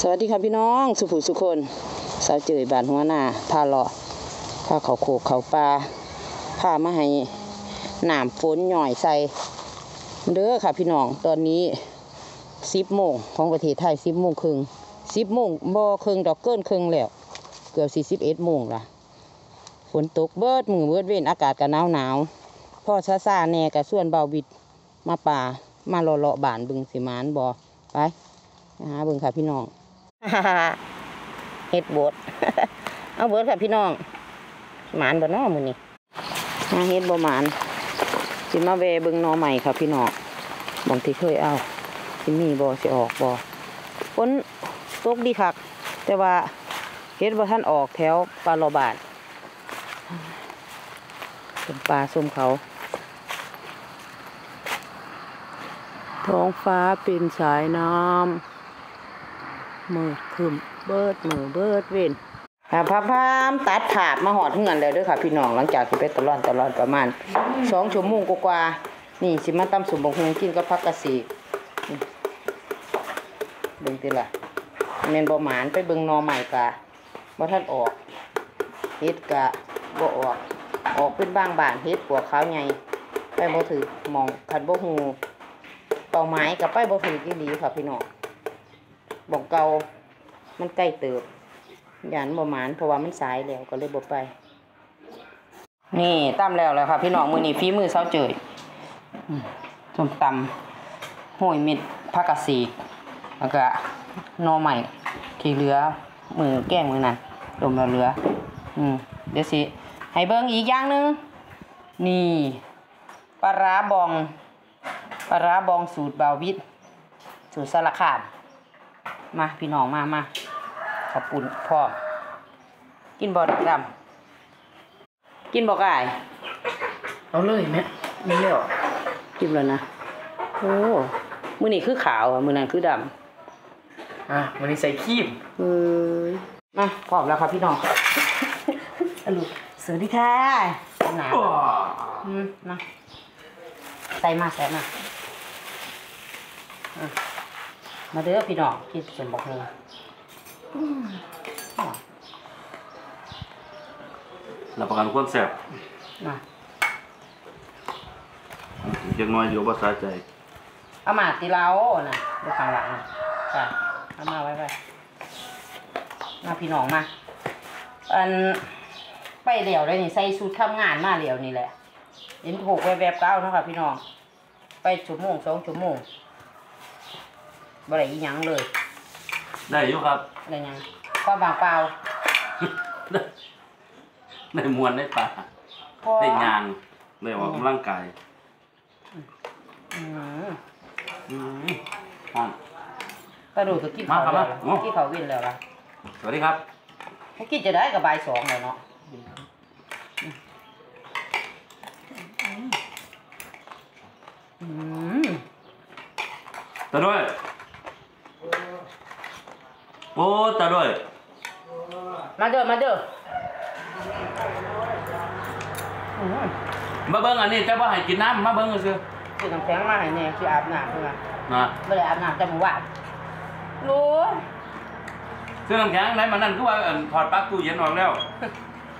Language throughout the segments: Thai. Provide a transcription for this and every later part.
สวัสดีครับพี่น้องสุภูสุคนสาวเจยบานหัวหน้าพาเลาะพาเขาโขกเขาปลาพามาให้หนามฝนหน่อยใส่เด้อค่ะพี่น้องตอนนี้สิบโมงของประเทศไทยสิบโมงครึ่งสิบโมงบ่ครึ่งดอกเกินครึ่งแล้วเกือบสี่สิบเอ็ดโมงละฝนตกเบิดมือเบิดเว้นอากาศก็หนาวหนาวพ่อซาซาแน่กับส่วนเบาบิดมาป่ามาเลาะเลาะบานบึงสิมานบ่ไปไปหาบึงค่ะพี่น้อง เฮ็ดบดเอาเบิดค่ะพี่น้องหมานบ่น้อมื้อนี้หาเฮ็ดบ่หมานสิมาแวเบิ่งนอใหม่ค่ะพี่น้องบางทีเคยเอาสิมีบ่สิออกบ่ฝนตกดีคัก แต่ว่าเฮ็ดบ่ทันออกแถวปลาโลบาดเป็นปลาส้มเขาท้องฟ้าเป็นสายน้ำ มืดครึมเบิดมือเบิดเว้นค่ะพาพามตัดถาบมาหอดเงินแล้วด้วยค่ะ พี่น้องหลังจากที่ไปตลอดตลอดประมาณสองชั่วโมงกว่าๆนี่สิมาตำสุบกฮงกินกับผักกระสีเบิ่งติละเมนบ่หมานไปเบิ่งนอใหม่กะบ่ท่านออกเฮ็ดกะบ่ออกออกเป็นบางบานเฮ็ดปวกขาวใหญ่ไปบ่ถือมองคันบ่ฮูเป้าหมายกับไปบ่ถือดีค่ะพี่น้อง บอกเกามันใกล้เติบยานบ่หมานเพราะว่ามันสายแล้วก็เลยบ่ไป นี่ตั้มแล้วแล้วค่ะ พี่น้องมือนี้ฝีมือเช้าเจยอืมส้มตำห้อยม็ดผักกะสีกแล้วก็นอใหม่ที่เหลือมือแก้งมือนั้นลมเราเหลือ อืมเดี๋ยวสิให้เบิ่งอีกอย่างนึง นี่ปลาร้าบองปลาร้าบองสูตรบาววิทสูตรสารคาม มาพี่น้องมามาขอบปุ่นพ่อมกินบ่ดอกดำกินบ่กายเอาเลยแม่ไม่เลี้ยวกินแล้วนะโอ้มือนี้คือขาวอะมือนั้นคือดอะวันนี้ใส่ครีมำเฮ้ยมาพร้อมแล้วครับพี่น้องอะลูกสวัสดีค่ะหนาอืมมาใส่มาใส่มาอะ มาเด้อพี่น้องกินสมบักเลยรับประกันความแซ่บมาเล็กน้อยเดี๋ยวภาษาใจเอามาตีเราน่ะดูข้างหลังน่ะค่ะเอามาไว้ไว้มาพี่น้องมา อันไปเหลียวเลยนี่ใส่สูททำงานมาเหลียวนี่แหละเห็นถูกไว้แบบเก้าเนาะค่ะพี่น้อง ไปชั่วโมงสองชั่วโมง บ่ได้อีหยังเลยได้อยู่ครับอะไรหยังก็บางเปล่าได้มวนได้ป่าพอได้ยางได้ออกกำลังกายอืมอืมห้อง กระดูกก็กินเขาวมาครัแล้บวล่ะโอ้ กินเขาววินแล้วล่ะสวัสดีครับให้กินจะได้กับบ่ายสองเลยเนาะอืมตาด้วย โอ้ตาด้วยมาเด้อมาเด้ออืมมาเบิ้งอันนี้แต่ว่าให้กินน้ำมาเบิ้งซื้อซื้อน้ำแข็งมาให้แน่สิอาบน้ำเพิ่นว่านะบ่ได้อาบน้ำแต่เมื่อวานรู้ซื้อน้ำแข็งไหนมานั่นคือว่าอันถอดปลั๊กตู้เย็นออกแล้ว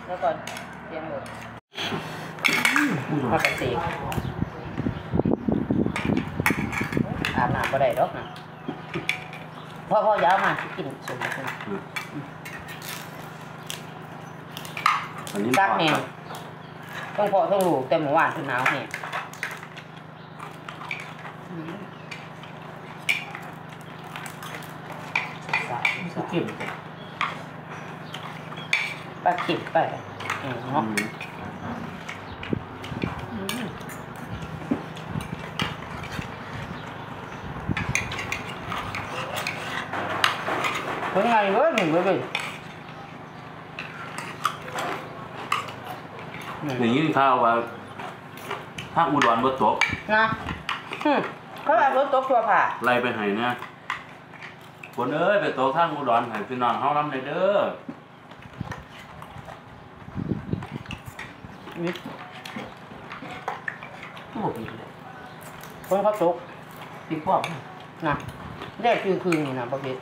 แล้วก่อนเตรียมเลยพักกันสิอาบน้ำบ่ได้ดอกนะ พ่อพ่อยาวมาสิกินสมบูรณ์อันนี้ซักถอดแน่ครับต้องพอต้องลูกแต่เมื่อวานคือหนาวแน่ซักซักครีมปลาขิบไปเอออืเนาะ เป็นไงเว้ยหนึ่งเว้ยเว้ยอย่างนี้ข้าวว่าถ้าอุดรบ่ตกนะหึเขาแบบรถตกตัวผ่าไล่ไปให้นะคนเอ้ยไปตกทางอุดรให้พี่น้องเฮานำได้เด้อนี่ตู้บอกอีกเลยคนเขาตกติ๊กพวกนะแรกคือคืนนี่นะประเภท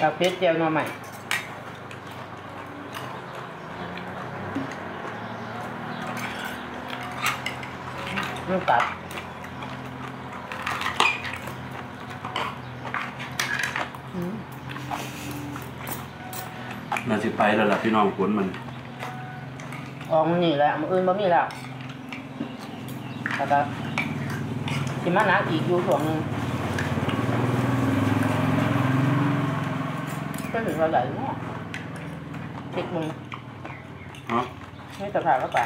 กับเพชรเจียวหน่อใหม่มันตัดน่าสิไปแล้วล่ะพี่น้องฝนมันออกมันนี่แหละมันอื่นบ่มีแล้วแล้วก็สิมาหนักอีกอยู่ช่วงหนึง ก็ถึงเราใหญ่เนาะติดมึงเนาะไม่จะผ่านก็ไป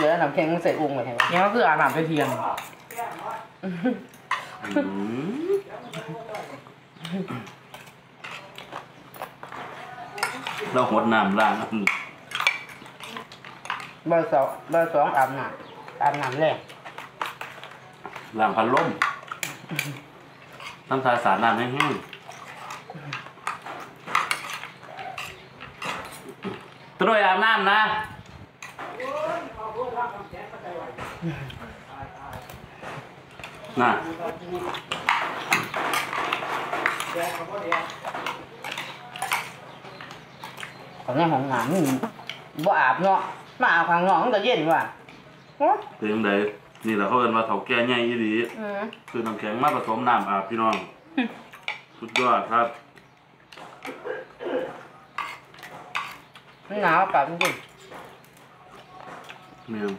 เดือนนี้แหละฝนสิหนักน่ะก็หนาวแห้งแล้วบอกไปเลยน่ะเหลือน้ำแข็งมึงใส่อุ้งไปให้วะยังก็คืออาบน้ำไปเทียมอืมเราหดน้ำล้างเบอร์สองเบอร์สองอาบน้ำอาบน้ำแรกล้างพัดลมน้ำตาสาดน้ำให้แห้งตรวยอาบน้ำนะ น่ะตอนนี้ห้องน้ำมันบ่อาบเนาะมาอาบข้างนอกมันก็เย็นว่ะโอ้เป็นยังไงนี่แหละเขาเอิ้นว่าเถาแก่ใหญ่อีหลีอืมคือน้ำแข็งมาผสมน้ำอาบพี่น้อง สุดยอดครับมันหนาวอากาศจริงแม่ง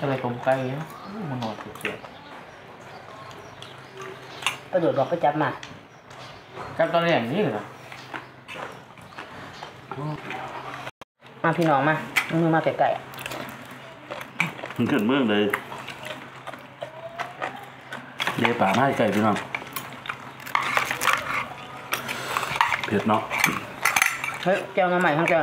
อะไรต้มไก่เนาะมันหอดเสียๆกระโดดบอกก็จับมาๆกับตอนแรกนี่เหรอมาพี่น้องมามือมาไกลมันเกิดเมืองเลยเลป่าไม้ไก่พี่น้องเผ็ดเนาะๆเฮ้ยแก้วน้ำใหม่ข้างแก้ว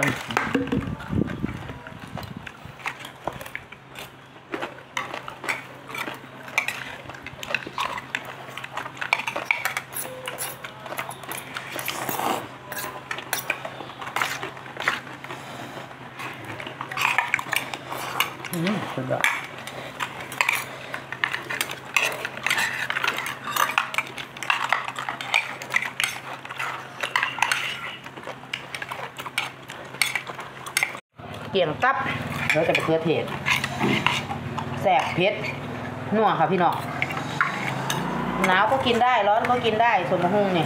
อืมสุดยอดเกี่ยงตับแล้วจะไปเพื่อเทศแสบเผ็ดนัวค่ะพี่น้องหนาวก็กินได้ร้อนก็กินได้ส่วนมะฮุ่งนี่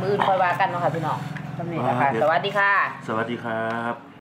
มืออื่นคอยว่ากันเนาะค่ะพี่น้องสำเร็จแล้วค่ะสวัสดีค่ะ สวัสดีครับ